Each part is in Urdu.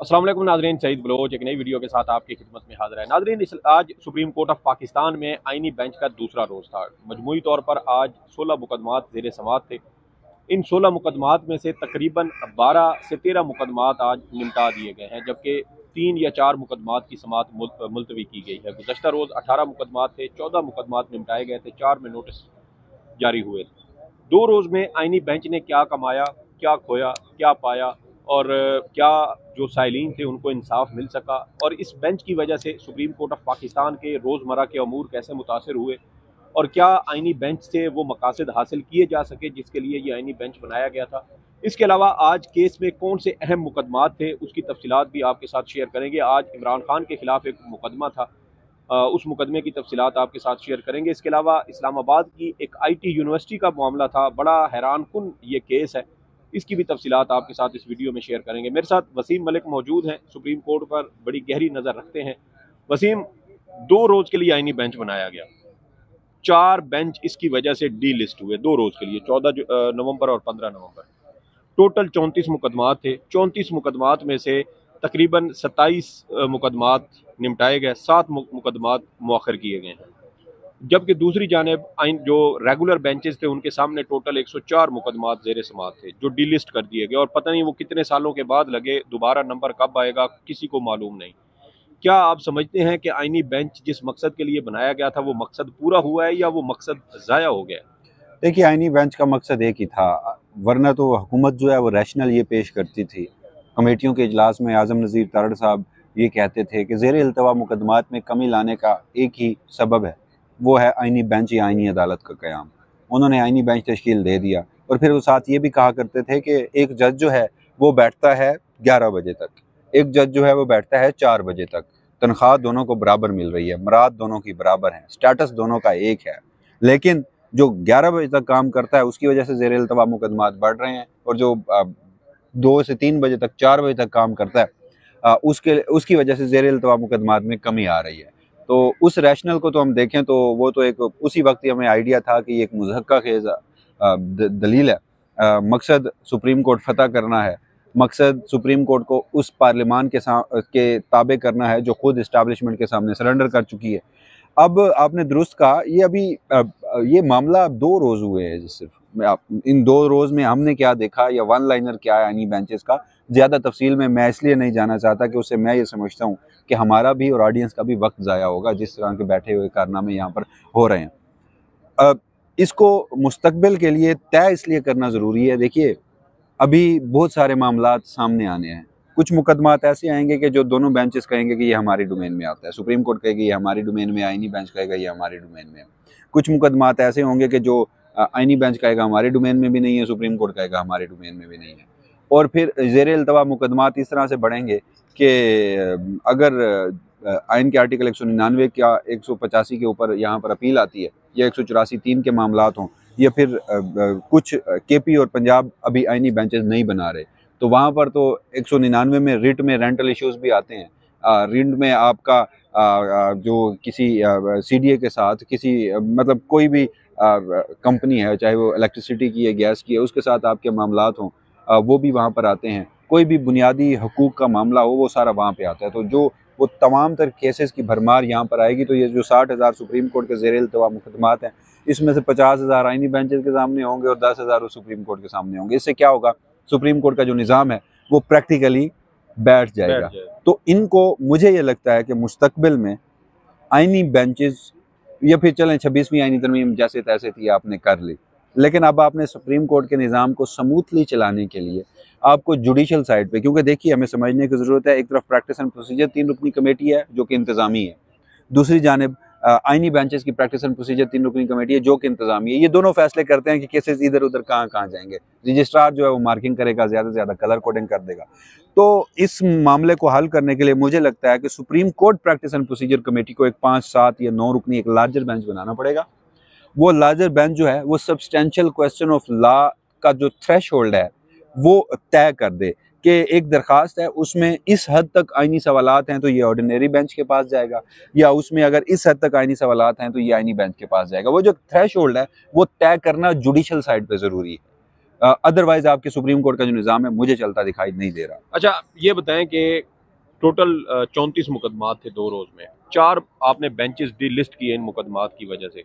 السلام علیکم، ناظرین، سعید بلوچ، ایک نئی ویڈیو کے ساتھ آپ کی خدمت میں حاضر ہے ناظرین آج سپریم کورٹ آف پاکستان میں آئینی بینچ کا دوسرا روز تھا۔ مجموعی طور پر آج سولہ مقدمات زیر سماعت تھے۔ ان سولہ مقدمات میں سے تقریباً بارہ سے تیرہ مقدمات آج نمٹا دیے گئے ہیں، جبکہ تین یا چار مقدمات کی سماعت ملتوی کی گئی ہے۔ گزشتہ روز اٹھارہ مقدمات تھے، چودہ مقدمات نمٹائے گئے تھے، چار میں نوٹس جاری ہوئے۔ تھے دو روز میں آئینی بینچ نے کیا کمایا، کیا کھویا، کیا پایا اور کیا جو سائلین تھے ان کو انصاف مل سکا؟ اور اس بینچ کی وجہ سے سپریم کورٹ آف پاکستان کے روزمرہ کے امور کیسے متاثر ہوئے؟ اور کیا آئینی بینچ سے وہ مقاصد حاصل کیے جا سکے جس کے لیے یہ آئینی بینچ بنایا گیا تھا؟ اس کے علاوہ آج کیس میں کون سے اہم مقدمات تھے؟ اس کی تفصیلات بھی آپ کے ساتھ شیئر کریں گے۔ آج عمران خان کے خلاف ایک مقدمہ تھا۔ اس مقدمے کی تفصیلات آپ کے ساتھ شیئر کریں گے۔ اس کے علاوہ اسلام آباد کی ایک آئی ٹی یونیورسٹی کا معاملہ تھا۔ بڑا حیران کن یہ کیس ہے۔ اس کی بھی تفصیلات آپ کے ساتھ اس ویڈیو میں شیئر کریں گے۔ میرے ساتھ وسیم ملک موجود ہیں، سپریم کورٹ پر بڑی گہری نظر رکھتے ہیں۔ وسیم، دو روز کے لیے آئینی بینچ بنایا گیا۔ چار بینچ اس کی وجہ سے ڈی لسٹ ہوئے، دو روز کے لیے، چودہ نومبر اور پندرہ نومبر۔ ٹوٹل چونتیس مقدمات تھے۔ چونتیس مقدمات میں سے تقریباً ستائیس مقدمات نمٹائے گئے، سات مقدمات مؤخر کیے گئے ہیں۔ جبکہ دوسری جانب آئین جو ریگولر بینچز تھے، ان کے سامنے ٹوٹل ایک سو چار مقدمات زیر سماعت تھے، جو ڈی لسٹ کر دیے گئے اور پتہ نہیں وہ کتنے سالوں کے بعد لگے، دوبارہ نمبر کب آئے گا، کسی کو معلوم نہیں۔ کیا آپ سمجھتے ہیں کہ آئینی بینچ جس مقصد کے لیے بنایا گیا تھا، وہ مقصد پورا ہوا ہے یا وہ مقصد ضائع ہو گیا؟ دیکھیے، آئینی بینچ کا مقصد ایک ہی تھا، ورنہ تو حکومت جو ہے وہ ریشنل یہ پیش کرتی تھی۔ کمیٹیوں کے اجلاس میں اعظم نظیر تارڑ صاحب یہ کہتے تھے کہ زیر التوا مقدمات میں کمی لانے کا ایک ہی سبب ہے۔ وہ ہے آئینی بینچ یا آئینی عدالت کا قیام۔ انہوں نے آئینی بینچ تشکیل دے دیا اور پھر وہ ساتھ یہ بھی کہا کرتے تھے کہ ایک جج جو ہے وہ بیٹھتا ہے گیارہ بجے تک۔ ایک جج جو ہے وہ بیٹھتا ہے چار بجے تک۔ تنخواہ دونوں کو برابر مل رہی ہے، مراد دونوں کی برابر ہیں سٹیٹس دونوں کا ایک ہے۔ لیکن جو گیارہ بجے تک کام کرتا ہے، اس کی وجہ سے زیر التوا مقدمات بڑھ رہے ہیں اور جو دو سے تین بجے تک، چار بجے تک کام کرتا ہے اس کے، اس کی وجہ سے زیر التوا مقدمات میں کمی آ رہی ہے۔ تو اس ریشنل کو تو ہم دیکھیں تو وہ تو ایک اسی وقت ہی ہمیں آئیڈیا تھا کہ یہ ایک مذہقہ خیز دلیل ہے۔ مقصد سپریم کورٹ فتح کرنا ہے۔ مقصد سپریم کورٹ کو اس پارلیمان کے کے تابع کرنا ہے جو خود اسٹیبلشمنٹ کے سامنے سرنڈر کر چکی ہے۔ اب آپ نے درست کہا، یہ ابھی یہ معاملہ دو روز ہوئے ہیں جی صرف۔ ان دو روز میں ہم نے کیا دیکھا یا ون لائنر کیا ہے انی بینچز کا۔ زیادہ تفصیل میں میں اس لیے نہیں جانا چاہتا کہ اسے میں یہ سمجھتا ہوں۔ کہ ہمارا بھی اور آڈینس کا بھی وقت ضائع ہوگا جس طرح کے بیٹھے ہوئے کارنامے یہاں پر ہو رہے ہیں۔ اس کو مستقبل کے لیے طے اس لیے کرنا ضروری ہے۔ دیکھیے، ابھی بہت سارے معاملات سامنے آنے ہیں۔ کچھ مقدمات ایسے آئیں گے کہ جو دونوں بینچز کہیں گے کہ یہ ہماری ڈومین میں آتا ہے۔ سپریم کورٹ کہے گی یہ ہماری ڈومین میں آئینی بینچ کہے گا یہ ہماری ڈومین میں کچھ مقدمات ایسے ہوں گے کہ جو آئینی بینچ کہے گا ہمارے ڈومین میں بھی نہیں ہے، سپریم کورٹ کہے گا ہمارے ڈومین میں بھی نہیں ہے۔ اور پھر زیر التوا مقدمات اس طرح سے بڑھیں گے کہ اگر آئین کے آرٹیکل ایک سو ننانوے کیا ایک سو پچاسی کے اوپر یہاں پر اپیل آتی ہے یا ایک سو چوراسی تین کے معاملات ہوں یا پھر کچھ کے پی اور پنجاب ابھی آئینی بینچز نہیں بنا رہے، تو وہاں پر تو ایک سو ننانوے میں ریٹ میں رینٹل ایشوز بھی آتے ہیں۔ رینٹ میں آپ کا جو کسی سی ڈی اے کے ساتھ کسی مطلب کوئی بھی کمپنی ہے، چاہے وہ الیکٹریسٹی کی ہے، گیس کی ہے، اس کے ساتھ آپ کے معاملات ہوں وہ بھی وہاں پر آتے ہیں۔ کوئی بھی بنیادی حقوق کا معاملہ ہو وہ سارا وہاں پہ آتا ہے۔ تو جو وہ تمام تر کیسز کی بھرمار یہاں پر آئے گی تو یہ جو ساٹھ ہزار سپریم کورٹ کے زیر التوا مقدمات ہیں اس میں سے پچاس ہزار آئینی بینچز کے سامنے ہوں گے اور دس ہزار وہ سپریم کورٹ کے سامنے ہوں گے۔ اس سے کیا ہوگا؟ سپریم کورٹ کا جو نظام ہے وہ پریکٹیکلی بیٹھ جائے گا۔ تو ان کو مجھے یہ لگتا ہے کہ مستقبل میں آئینی بینچز یا پھر چلیں چھبیسویں آئینی ترمیم جیسے تیسے تھی آپ نے کر لی۔ لیکن اب آپ نے سپریم کورٹ کے نظام کو سموتھلی چلانے کے لیے آپ کو جوڈیشل سائڈ پہ، کیونکہ دیکھیے، ہمیں سمجھنے کی ضرورت ہے، ایک طرف پریکٹس اینڈ پروسیجر تین رکنی کمیٹی ہے جو کہ انتظامی ہے۔ دوسری جانب آئینی بینچز کی پریکٹس اینڈ پروسیجر تین رکنی کمیٹی ہے جو کہ انتظامی ہے۔ یہ دونوں فیصلے کرتے ہیں کہ کیسز ادھر ادھر کہاں کہاں جائیں گے۔ رجسٹرار جو ہے وہ مارکنگ کرے گا، زیادہ سے زیادہ کلر کوڈنگ کر دے گا۔ تو اس معاملے کو حل کرنے کے لیے مجھے لگتا ہے کہ supreme court practice and procedure committee کو ایک پانچ، سات یا نو رکنی ایک لارجر بینچ بنانا پڑے گا۔ وہ لارجر بینچ جو ہے، وہ سبسٹینشل کوشچن آف لا کا جو تھریش ہولڈ ہے وہ طے کر دے کہ ایک درخواست ہے، اس میں اس حد تک آئینی سوالات ہیں تو یہ آرڈینری بینچ کے پاس جائے گا، یا اس میں اگر اس حد تک آئینی سوالات ہیں تو یہ آئینی بینچ کے پاس جائے گا۔ وہ جو تھریش ہولڈ ہے، وہ طے کرنا جوڈیشل سائڈ پہ ضروری ہے۔ ادروائز آپ کے سپریم کورٹ کا جو نظام ہے، مجھے چلتا دکھائی نہیں دے رہا۔ اچھا یہ بتائیں کہ ٹوٹل چونتیس مقدمات تھے دو روز میں۔ چار آپ نے بینچز ڈی لسٹ کیے ان مقدمات کی وجہ سے۔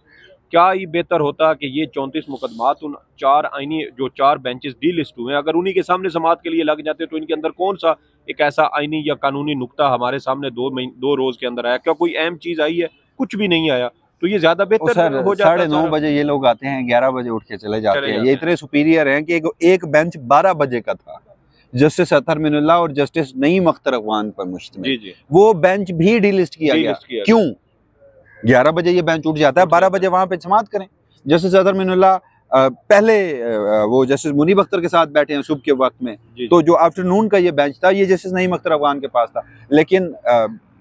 کیا یہ بہتر ہوتا کہ یہ چونتیس مقدمات ان چار آئینی جو چار بینچز ڈی لسٹ ہوئے ہیں اگر انہی کے سامنے سماعت کے لیے لگ جاتے تو ان کے اندر کون سا ایک ایسا آئینی یا قانونی نقطہ ہمارے سامنے دو دو روز کے اندر آیا؟ کیا کوئی اہم چیز آئی ہے؟ کچھ بھی نہیں آیا۔ تو یہ زیادہ بہتر ہو جاتا ساڑھے نو بجے یہ لوگ آتے ہیں گیارہ بجے اٹھ کے چلے جاتے ہیں۔ یہ اتنے سپیریئر ہیں کہ ایک بینچ بارہ بجے کا تھا۔ جسٹس اطہر من اللہ اور جسٹس نعیم اختر اخوان پر مشتمل۔ جی جی۔ وہ بینچ بھی ڈی لسٹ کیا گیا۔ کیوں؟ گیارہ بجے یہ بینچ اٹھ جاتا ہے بارہ بجے وہاں پہ سماعت کریں۔ جسٹس اطہر من اللہ پہلے وہ جسٹس منیب اختر کے ساتھ بیٹھے ہیں صبح کے وقت میں۔ جی، تو جی۔ جو آفٹر نون کا یہ بینچ تھا یہ جسٹس نعیم اختر افغان کے پاس تھا۔ لیکن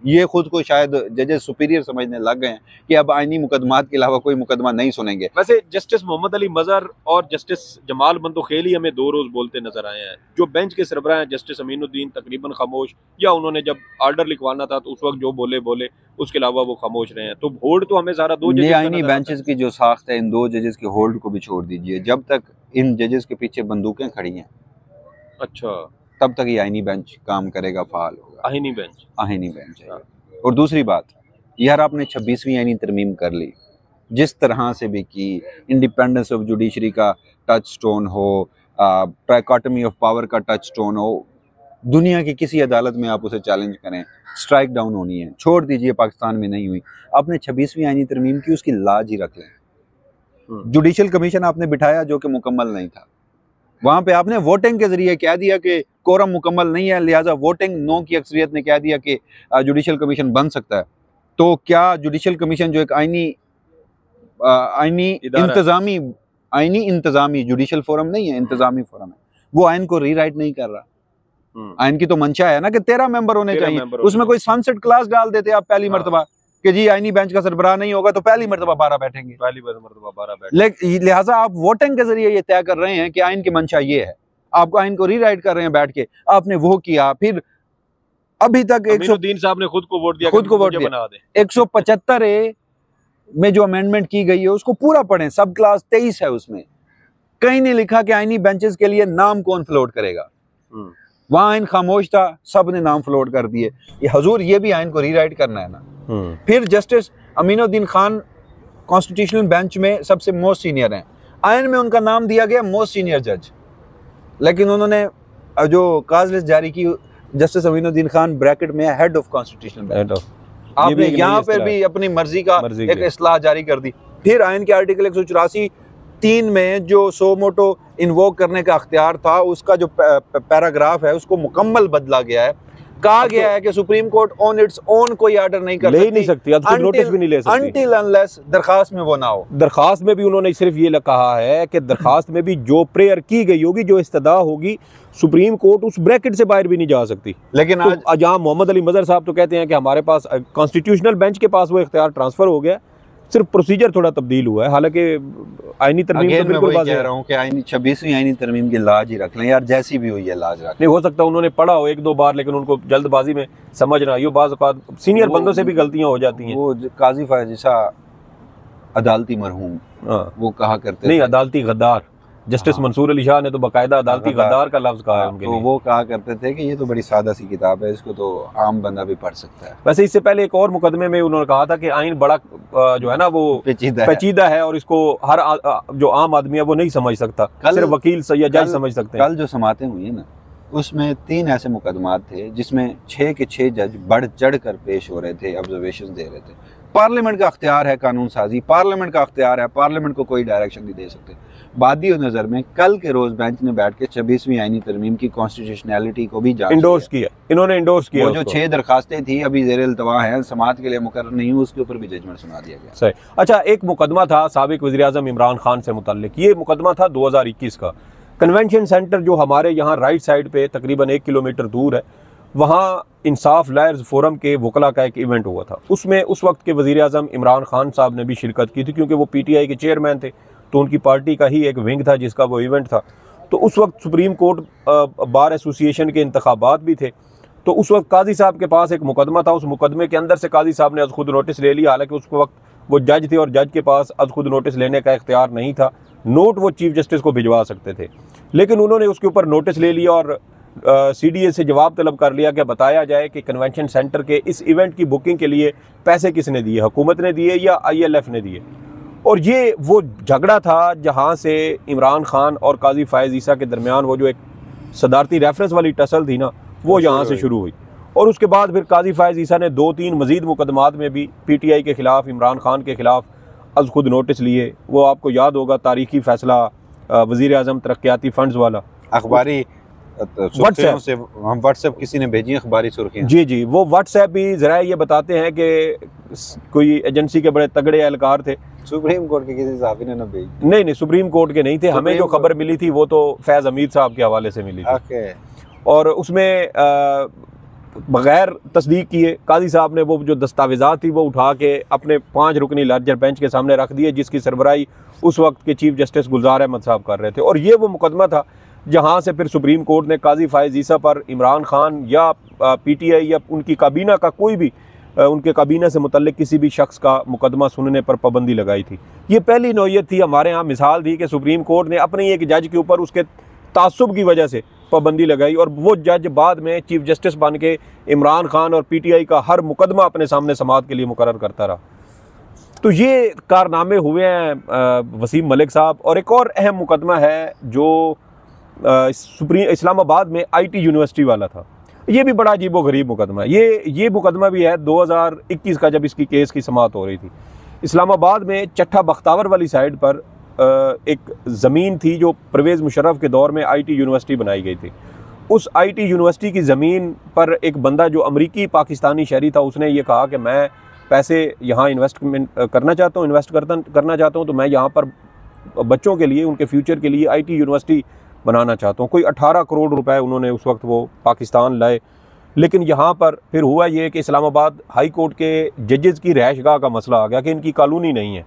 یہ خود کو شاید ججز سپیریئر سمجھنے لگ گئے ہیں کہ اب آئینی مقدمات کے علاوہ کوئی مقدمہ نہیں سنیں گے۔ ویسے جسٹس محمد علی مظہر اور جسٹس جمال بندو خیلی ہمیں دو روز بولتے نظر آئے ہیں۔ جو بینچ کے سربراہ ہیں جسٹس امین الدین تقریباً خاموش یا انہوں نے جب آرڈر لکھوانا تھا تو اس وقت جو بولے بولے اس کے علاوہ وہ خاموش رہے ہیں۔ تو ہولڈ تو ہمیں سارا دو یہ آئینی بینچز کی جو ساخت ہے ان دو ججز کے ہولڈ کو بھی چھوڑ دیجیے۔ جب تک ان ججز کے پیچھے بندوقیں کھڑی ہیں۔ اچھا۔ تب تک یہ آئینی بینچ کام کرے گا فعال ہوگا۔ آئینی بینچ۔ آئینی بینچ ہے۔ اور دوسری بات یار آپ نے چھبیسویں یعنی ترمیم کر لی۔ جس طرح سے بھی کی انڈیپینڈنس آف جوڈیشری کا ٹچ سٹون ہو ٹرائیکاٹمی آف پاور کا ٹچ سٹون ہو دنیا کی کسی عدالت میں آپ اسے چیلنج کریں سٹرائک ڈاؤن ہونی ہے۔ چھوڑ دیجیے پاکستان میں نہیں ہوئی۔ آپ نے چھبیسویں آئینی ترمیم کی اس کی لاج ہی رکھ لیں۔ جوڈیشل کمیشن آپ نے بٹھایا جو کہ مکمل نہیں تھا۔ وہاں پہ آپ نے ووٹنگ کے ذریعے کہہ دیا کہ کورم مکمل نہیں ہے لہٰذا ووٹنگ نو کی اکثریت نے کہہ دیا کہ جوڈیشل کمیشن بن سکتا ہے۔ تو کیا جوڈیشل کمیشن جو ایک آئینی آئینی انتظامی آئینی انتظامی جوڈیشل فورم نہیں ہے انتظامی فورم ہے۔ وہ آئین کو ری رائٹ نہیں کر رہا۔ آئین کی تو منشا ہے نا کہ تیرہ ممبر ہونے چاہیے اس میں کوئی سنسٹ کلاس ڈال دیتے آپ پہلی ہاں۔ مرتبہ۔ کہ جی آئینی بینچ کا سربراہ نہیں ہوگا تو پہلی مرتبہ بارہ بیٹھیں گے۔ پہلی مرتبہ بارہ بیٹھیں لہٰذا آپ ووٹنگ کے ذریعے یہ طے کر رہے ہیں کہ آئین کی منشا یہ ہے۔ آپ کو آئین کو ری رائٹ کر رہے ہیں بیٹھ کے۔ آپ نے وہ کیا پھر ابھی تک ایک سو دین صاحب نے خود کو ووٹ دیا خود کو ووٹ دیا۔ ایک سو پچہتر اے میں جو امینڈمنٹ کی گئی ہے اس کو پورا پڑھیں۔ سب کلاس تیئیس ہے اس میں۔ کہیں نہیں لکھا کہ آئینی بینچز کے لیے نام کون فلوٹ کرے گا۔ وہاں آئین خاموش تھا سب نے نام فلوٹ کر دیے۔ یہ حضور یہ بھی آئین کو ری رائٹ کرنا ہے نا۔ پھر justice Aminuddin Khan constitutional bench میں سب سے موسٹ سینئر ہیں۔ آئین میں ان کا نام دیا گیا موسٹ سینئر جج لیکن انہوں نے جو کاز لسٹ جاری کی justice Aminuddin Khan bracket میں ہیڈ آف کانسٹیٹیوشنل بینچ آپ نے یہاں پر بھی اپنی مرضی کا ایک اصلاح جاری کر دی۔ پھر آئین کے آرٹیکل ایک سو چوراسی تین میں جو سو موٹو انووک کرنے کا اختیار تھا اس کا جو پیراگراف ہے اس کو مکمل بدلا گیا ہے۔ کہا گیا ہے کہ supreme court on its own کوئی آرڈر نہیں کر لے نہیں سکتی نوٹس بھی نہیں لے سکتی۔ انٹل انلیس درخواست میں وہ نہ ہو۔ درخواست میں بھی انہوں نے صرف یہ کہا ہے کہ درخواست میں بھی جو پریئر کی گئی ہوگی جو استدا ہوگی سپریم کورٹ اس بریکٹ سے باہر بھی نہیں جا سکتی۔ لیکن جہاں محمد علی مظہر صاحب تو کہتے ہیں کہ ہمارے پاس کانسٹیٹیوشنل بینچ کے پاس وہ اختیار ٹرانسفر ہو گیا۔ صرف پروسیجر تھوڑا تبدیل ہوا ہے۔ حالانکہ آئینی ترمیم تو بالکل بات کہہ رہا ہوں کہ آئینی چھبیسویں آئینی ترمیم کی لاج ہی رکھ لیں۔ یار جیسی بھی ہوئی ہے لاج رکھ نہیں ہو سکتا انہوں نے پڑھا ہو ایک دو بار لیکن ان کو جلد بازی میں سمجھ رہا یہ بعض اوقات سینئر بندوں سے بھی غلطیاں ہو جاتی ہیں۔ وہ قاضی فائز جیسا عدالتی مرحوم ہاں۔ وہ کہا کرتے نہیں عدالتی غدار۔ جسٹس ہاں۔ منصور علی شاہ نے تو باقاعدہ عدالتی غدار کا لفظ کہا ہے ان کے وہ کہا کرتے تھے کہ یہ تو بڑی سادہ سی کتاب ہے اس کو تو عام بندہ بھی پڑھ سکتا ہے۔ ویسے اس سے پہلے ایک اور مقدمے میں انہوں نے کہا تھا کہ آئین بڑا جو ہے نا وہ پیچیدہ ہے۔ اور اس کو ہر جو عام آدمی ہے وہ نہیں سمجھ سکتا۔ صرف وکیل یا جج سمجھ سکتے ہیں۔ کل جو سماعتیں ہوئی نا اس میں تین ایسے مقدمات تھے جس میں چھ کے چھ جج بڑھ چڑھ کر پیش ہو رہے تھے آبزرویشن دے رہے تھے۔ پارلیمنٹ کا اختیار ہے قانون سازی پارلیمنٹ کا اختیار ہے پارلیمنٹ کو کوئی ڈائریکشن نہیں دے سکتے۔ بادی و نظر میں کل کے روز بینچ نے بیٹھ کے چھبیسویں آئینی ترمیم کی کانسٹیٹیوشنلٹی کو بھی انڈورس کیا۔ انہوں نے انڈورس کیا وہ جو چھ درخواستیں تھیں ابھی زیر التوا ہیں سماعت کے لیے مقرر نہیں ہوں اس کے اوپر بھی ججمنٹ سنا دیا گیا۔ صحیح۔ اچھا ایک مقدمہ تھا سابق وزیر اعظم عمران خان سے متعلق۔ یہ مقدمہ تھا دو ہزار اکیس کا۔ کنونشن سینٹر جو ہمارے یہاں رائٹ سائڈ پہ تقریباً ایک کلومیٹر دور ہے وہاں انصاف لائرز فورم کے وکلا کا ایک ایونٹ ہوا تھا۔ اس میں اس وقت کے وزیر اعظم عمران خان صاحب نے بھی شرکت کی تھی کیونکہ وہ پی ٹی آئی کے چیئرمین تھے۔ تو ان کی پارٹی کا ہی ایک ونگ تھا جس کا وہ ایونٹ تھا۔ تو اس وقت سپریم کورٹ بار ایسوسیشن کے انتخابات بھی تھے۔ تو اس وقت قاضی صاحب کے پاس ایک مقدمہ تھا۔ اس مقدمے کے اندر سے قاضی صاحب نے از خود نوٹس لے لیا۔ حالانکہ اس وقت وہ جج تھے اور جج کے پاس از خود نوٹس لینے کا اختیار نہیں تھا۔ نوٹ وہ چیف جسٹس کو بھجوا سکتے تھے۔ لیکن انہوں نے اس کے اوپر نوٹس لے لیا اور سی ڈی اے سے جواب طلب کر لیا کہ بتایا جائے کہ کنونشن سینٹر کے اس ایونٹ کی بکنگ کے لیے پیسے کس نے دیے؟ حکومت نے دیے یا آئی ایل ایف نے دیے؟ اور یہ وہ جھگڑا تھا جہاں سے عمران خان اور قاضی فائز عیسیٰ کے درمیان وہ جو ایک صدارتی ریفرنس والی ٹسل تھی نا وہ یہاں سے شروع ہوئی۔ اور اس کے بعد پھر قاضی فائز عیسیٰ نے دو تین مزید مقدمات میں بھی پی ٹی آئی کے خلاف عمران خان کے خلاف از خود نوٹس لیے۔ وہ آپ کو یاد ہوگا تاریخی فیصلہ وزیر اعظم ترقیاتی فنڈز والا۔ اخباری واٹس ایپ سے ہم واٹس ایپ کسی نے بھیجی اخباری سرخیاں؟ جی جی۔ وہ واٹس ایپ بھی ذرائع یہ بتاتے ہیں کہ کوئی ایجنسی کے بڑے تگڑے اہلکار تھے۔ سپریم کورٹ کے کسی صحافی نے نہ بھیجی نہیں نہیں سپریم کورٹ کے نہیں تھے۔ ہمیں جو خبر ملی تھی وہ تو فیض امید صاحب کے حوالے سے ملی تھی۔ اور اس میں بغیر تصدیق کیے قاضی صاحب نے وہ جو دستاویزات تھی وہ اٹھا کے اپنے پانچ رکنی لارجر بینچ کے سامنے رکھ دیے جس کی سربراہی اس وقت کے چیف جسٹس گلزار احمد صاحب کر رہے تھے۔ اور یہ وہ مقدمہ تھا جہاں سے پھر سپریم کورٹ نے قاضی فائز عیسیٰ پر عمران خان یا پی ٹی آئی یا ان کی کابینہ کا کوئی بھی ان کے کابینہ سے متعلق کسی بھی شخص کا مقدمہ سننے پر پابندی لگائی تھی۔ یہ پہلی نوعیت تھی، ہمارے ہاں مثال تھی کہ سپریم کورٹ نے اپنے ایک جج کے اوپر اس کے تعصب کی وجہ سے پابندی لگائی اور وہ جج بعد میں چیف جسٹس بن کے عمران خان اور پی ٹی آئی کا ہر مقدمہ اپنے سامنے سماعت کے لیے مقرر کرتا رہا۔ تو یہ کارنامے ہوئے ہیں وسیم ملک صاحب اور ایک اور اہم مقدمہ ہے جو سپریم اسلام آباد میں آئی ٹی یونیورسٹی والا تھا۔ یہ بھی بڑا عجیب و غریب مقدمہ ہے۔ یہ یہ مقدمہ بھی ہے دو ہزار اکیس کا جب اس کی کیس کی سماعت ہو رہی تھی۔ اسلام آباد میں چٹھا بختاور والی سائڈ پر ایک زمین تھی جو پرویز مشرف کے دور میں آئی ٹی یونیورسٹی بنائی گئی تھی۔ اس آئی ٹی یونیورسٹی کی زمین پر ایک بندہ جو امریکی پاکستانی شہری تھا، اس نے یہ کہا کہ میں پیسے یہاں انویسٹمنٹ کرنا چاہتا ہوں انویسٹ کرنا چاہتا ہوں، تو میں یہاں پر بچوں کے لیے، ان کے فیوچر کے لیے آئی ٹی یونیورسٹی بنانا چاہتا ہوں۔ کوئی اٹھارہ کروڑ روپے انہوں نے اس وقت وہ پاکستان لائے۔ لیکن یہاں پر پھر ہوا یہ کہ اسلام آباد ہائی کورٹ کے ججز کی رہائش گاہ کا مسئلہ آ گیا کہ ان کی کالونی نہیں ہے۔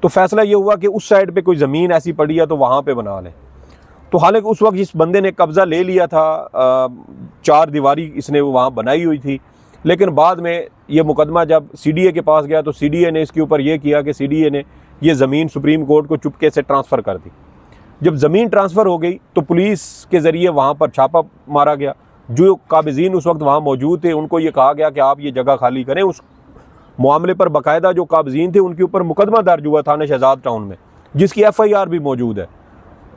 تو فیصلہ یہ ہوا کہ اس سائڈ پہ کوئی زمین ایسی پڑی ہے تو وہاں پہ بنا لیں۔ تو حالانکہ اس وقت جس بندے نے قبضہ لے لیا تھا چار دیواری اس نے وہاں بنائی ہوئی تھی۔ لیکن بعد میں یہ مقدمہ جب سی ڈی اے کے پاس گیا تو سی ڈی اے نے اس کے اوپر یہ کیا کہ سی ڈی اے نے یہ زمین سپریم کورٹ کو چپکے سے ٹرانسفر کر دی۔ جب زمین ٹرانسفر ہو گئی تو پولیس کے ذریعے وہاں پر چھاپا مارا گیا۔ جو قابضین اس وقت وہاں موجود تھے، ان کو یہ کہا گیا کہ آپ یہ جگہ خالی کریں۔ اس معاملے پر باقاعدہ جو قابضین تھے، ان کے اوپر مقدمہ درج ہوا تھانہ شہزاد ٹاؤن میں، جس کی ایف آئی آر بھی موجود ہے۔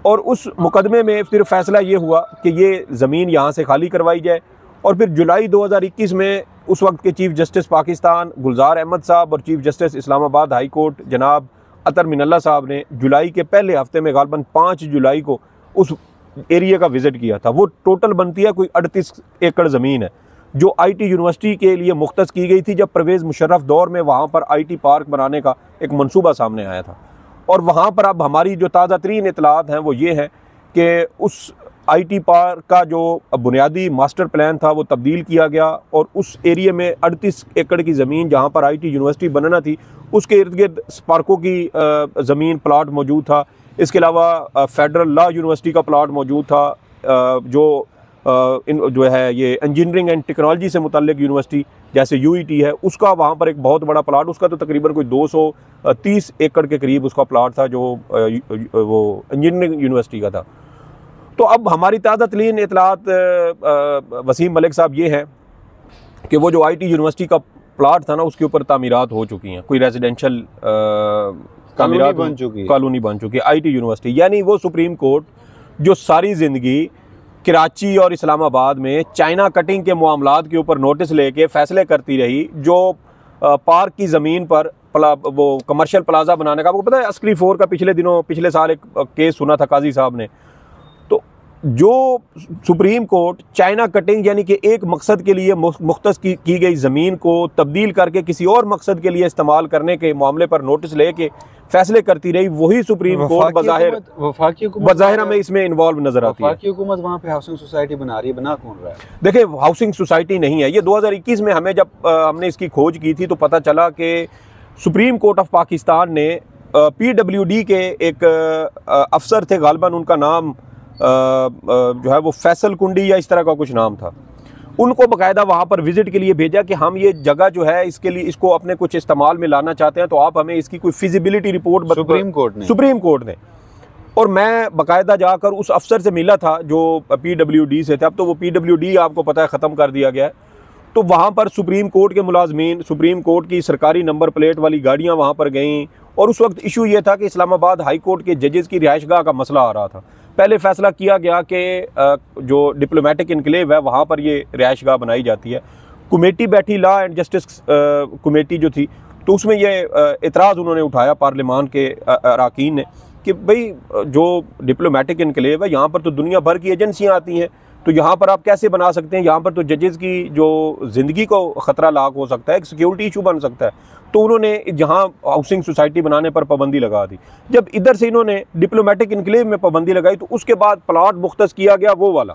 اور اس مقدمے میں پھر فیصلہ یہ ہوا کہ یہ زمین یہاں سے خالی کروائی جائے۔ اور پھر جولائی دو ہزار اکیس میں اس وقت کے چیف جسٹس پاکستان گلزار احمد صاحب اور چیف جسٹس اسلام آباد ہائی کورٹ جناب اطر من اللہ صاحب نے جولائی کے پہلے ہفتے میں غالباً پانچ جولائی کو اس ایریا کا وزٹ کیا تھا۔ وہ ٹوٹل بنتی ہے، کوئی اڑتیس ایکڑ زمین ہے۔ جو آئی ٹی یونیورسٹی کے لیے مختص کی گئی تھی، جب پرویز مشرف دور میں وہاں پر آئی ٹی پارک بنانے کا ایک منصوبہ سامنے آیا تھا۔ اور وہاں پر اب ہماری جو تازہ ترین اطلاعات ہیں، وہ یہ ہیں کہ اس آئی ٹی پارک کا جو بنیادی ماسٹر پلان تھا وہ تبدیل کیا گیا اور اس ایریے میں اڑتیس ایکڑ کی زمین جہاں پر آئی ٹی یونیورسٹی بننا تھی، اس کے ارد گرد اسپارکو کی زمین پلاٹ موجود تھا۔ اس کے علاوہ فیڈرل لا یونیورسٹی کا پلاٹ موجود تھا جو جو ہے یہ انجینئرنگ اینڈ ٹیکنالوجی سے متعلق یونیورسٹی جیسے یو ای ٹی ہے، اس کا وہاں پر ایک بہت بڑا پلاٹ، اس کا تو تقریباً کوئی دو سو تیس ایکڑ کے قریب اس کا پلاٹ تھا جو وہ انجینئرنگ یونیورسٹی کا تھا۔ تو اب ہماری تازہ ترین اطلاعات وسیم ملک صاحب یہ ہے کہ وہ جو آئی ٹی یونیورسٹی کا پلاٹ تھا نا اس کے اوپر تعمیرات ہو چکی ہیں۔ کوئی ریزیڈینشل تعمیرات بن چکی۔ کالونی بن چکی ہے آئی ٹی یونیورسٹی۔ یعنی وہ سپریم کورٹ جو ساری زندگی کراچی اور اسلام آباد میں چائنا کٹنگ کے معاملات کے اوپر نوٹس لے کے فیصلے کرتی رہی جو پارک کی زمین پر وہ کمرشل پلازا بنانے کا وہ پتہ ہے اسکری فور کا پچھلے دنوں پچھلے سال ایک کیس سنا تھا قاضی صاحب نے۔ جو سپریم کورٹ چائنا کٹنگ یعنی کہ ایک مقصد کے لیے مختص کی گئی زمین کو تبدیل کر کے کسی اور مقصد کے لیے استعمال کرنے کے معاملے پر نوٹس لے کے فیصلے کرتی رہی وہی سپریم کورٹ بظاہر بظاہر میں اس میں انوالو نظر آتی ہے۔ حکومت وہاں پہ ہاؤسنگ سوسائٹی بنا رہی ہے بنا کون رہا ہے؟ دیکھیں ہاؤسنگ سوسائٹی نہیں ہے۔ یہ دو ہزار اکیس میں ہمیں جب ہم نے اس کی کھوج کی تھی تو پتہ چلا کہ سپریم کورٹ آف پاکستان نے پی ڈبلیو ڈی کے ایک افسر تھے غالباً ان کا نام جو ہے وہ فیصل کنڈی یا اس طرح کا کچھ نام تھا۔ ان کو باقاعدہ وہاں پر وزٹ کے لیے بھیجا کہ ہم یہ جگہ جو ہے اس کے لیے اس کو اپنے کچھ استعمال میں لانا چاہتے ہیں تو آپ ہمیں اس کی کوئی فیزیبلٹی رپورٹ سپریم کورٹ نے۔ سپریم کورٹ نے۔ اور میں باقاعدہ جا کر اس افسر سے ملا تھا جو پی ڈبلیو ڈی سے تھے۔ اب تو وہ پی ڈبلیو ڈی آپ کو پتہ ہے ختم کر دیا گیا ہے۔ تو وہاں پر سپریم کورٹ کے ملازمین سپریم کورٹ کی سرکاری نمبر پلیٹ والی گاڑیاں وہاں پر گئیں۔ اور اس وقت ایشو یہ تھا کہ اسلام آباد ہائی کورٹ کے ججز کی رہائش گاہ کا مسئلہ آ رہا تھا۔ پہلے فیصلہ کیا گیا کہ جو ڈپلومیٹک انکلیو ہے، وہاں پر یہ رہائش گاہ بنائی جاتی ہے۔ کمیٹی بیٹھی لا اینڈ جسٹس کمیٹی جو تھی، تو اس میں یہ اعتراض انہوں نے اٹھایا پارلیمان کے اراکین نے کہ بھئی، جو ڈپلومیٹک انکلیو ہے، یہاں پر تو دنیا بھر کی ایجنسیاں آتی ہیں، تو یہاں پر آپ کیسے بنا سکتے ہیں؟ یہاں پر تو ججز کی جو زندگی کو خطرہ لاک ہو سکتا ہے، ایک سیکیورٹی ایشو بن سکتا ہے۔ تو انہوں نے جہاں ہاؤسنگ سوسائٹی بنانے پر پابندی لگا دی۔ جب ادھر سے انہوں نے ڈپلومیٹک انکلیو میں پابندی لگائی تو اس کے بعد پلاٹ مختص کیا گیا وہ والا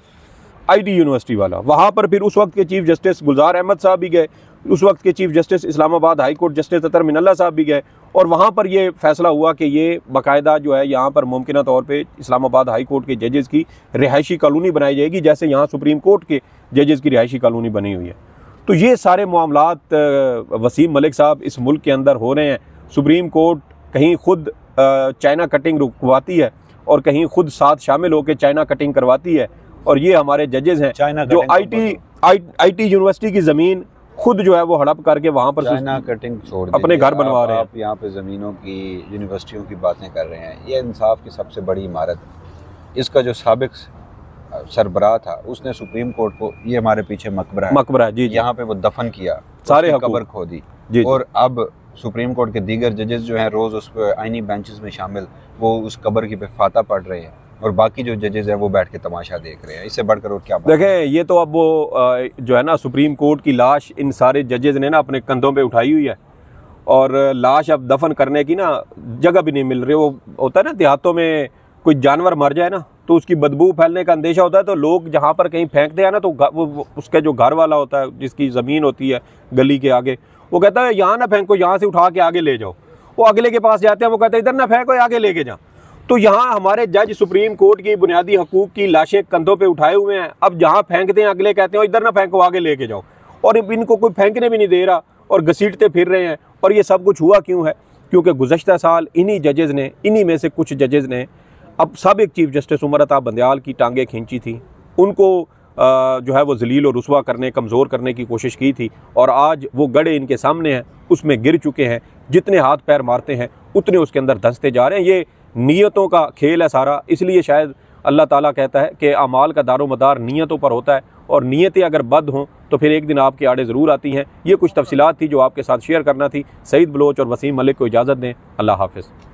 آئی ٹی یونیورسٹی والا۔ وہاں پر پھر اس وقت کے چیف جسٹس گلزار احمد صاحب بھی گئے، اس وقت کے چیف جسٹس اسلام آباد ہائی کورٹ جسٹس اطر من اللہ صاحب بھی گئے۔ اور وہاں پر یہ فیصلہ ہوا کہ یہ باقاعدہ جو ہے یہاں پر ممکنہ طور پہ اسلام آباد ہائی کورٹ کے ججز کی رہائشی کالونی بنائی جائے گی، جیسے یہاں سپریم کورٹ کے ججز کی رہائشی کالونی بنی ہوئی ہے۔ تو یہ سارے معاملات وسیم ملک صاحب اس ملک کے اندر ہو رہے ہیں۔ سپریم کورٹ کہیں خود چائنا کٹنگ رکواتی ہے اور کہیں خود ساتھ شامل ہو کے چائنا کٹنگ کرواتی ہے اور یہ ہمارے ججز ہیں۔ جو I T I T university کی زمین خود جو ہے وہ ہڑپ کر کے وہاں پر چائنا کٹنگ چھوڑ اپنے گھر بنوا رہے ہیں۔ آپ یہاں پہ زمینوں کی یونیورسٹیوں کی باتیں کر رہے ہیں۔ یہ انصاف کی سب سے بڑی عمارت۔ اس کا جو سابق سربراہ تھا اس نے سپریم کورٹ کو یہ ہمارے پیچھے مقبرہ مقبرہ جی یہاں پہ وہ دفن کیا سارے قبر کھو دی۔ جی اور اب سپریم کورٹ کے دیگر ججز جو ہیں روز اس پہ آئینی بینچز میں شامل وہ اس قبر کی پہ فاتح پڑھ رہے ہیں۔ اور باقی جو ججز ہیں وہ بیٹھ کے تماشا دیکھ رہے ہیں۔ اس سے بڑھ کر اور کیا دیکھیں یہ تو اب وہ جو ہے نا سپریم کورٹ کی لاش ان سارے ججز نے نا اپنے کندھوں پہ اٹھائی ہوئی ہے۔ اور لاش اب دفن کرنے کی نا جگہ بھی نہیں مل رہی۔ وہ ہوتا ہے نا دیہاتوں میں کوئی جانور مر جائے نا، تو اس کی بدبو پھیلنے کا اندیشہ ہوتا ہے، تو لوگ جہاں پر کہیں پھینکتے ہیں نا، تو اس کا جو گھر والا ہوتا ہے، جس کی زمین ہوتی ہے گلی کے آگے، وہ کہتا ہے یہاں نہ پھینکو، یہاں سے اٹھا کے آگے لے جاؤ۔ وہ اگلے کے پاس جاتے ہیں، وہ کہتے ہیں ادھر نہ پھینکو آگے لے کے جاؤ۔ تو یہاں ہمارے جج سپریم کورٹ کی بنیادی حقوق کی لاشیں کندھوں پہ اٹھائے ہوئے ہیں۔ اب جہاں پھینکتے ہیں، اگلے کہتے ہیں ادھر نہ پھینکو، آگے لے کے جاؤ۔ اور ان کو کوئی پھینکنے بھی نہیں دے رہا اور گھسیٹتے پھر رہے ہیں۔ اور یہ سب کچھ ہوا کیوں ہے؟ کیونکہ گزشتہ سال انہی ججز نے، انہی میں سے کچھ ججز نے اب سابق چیف جسٹس عمر عطا بندیال کی ٹانگیں کھینچی تھی ان کو جو ہے وہ ذلیل و رسوا کرنے، کمزور کرنے کی کوشش کی تھی۔ اور آج وہ گڑے ان کے سامنے ہیں، اس میں گر چکے ہیں۔ جتنے ہاتھ پیر مارتے ہیں، اتنے اس کے اندر دھنستے جا رہے ہیں۔ یہ نیتوں کا کھیل ہے سارا۔ اس لیے شاید اللہ تعالیٰ کہتا ہے کہ اعمال کا دار و مدار نیتوں پر ہوتا ہے۔ اور نیتیں اگر بد ہوں، تو پھر ایک دن آپ کے آڑے ضرور آتی ہیں۔ یہ کچھ تفصیلات تھی جو آپ کے ساتھ شیئر کرنا تھی۔ سعید بلوچ اور وسیم ملک کو اجازت دیں۔ اللہ حافظ۔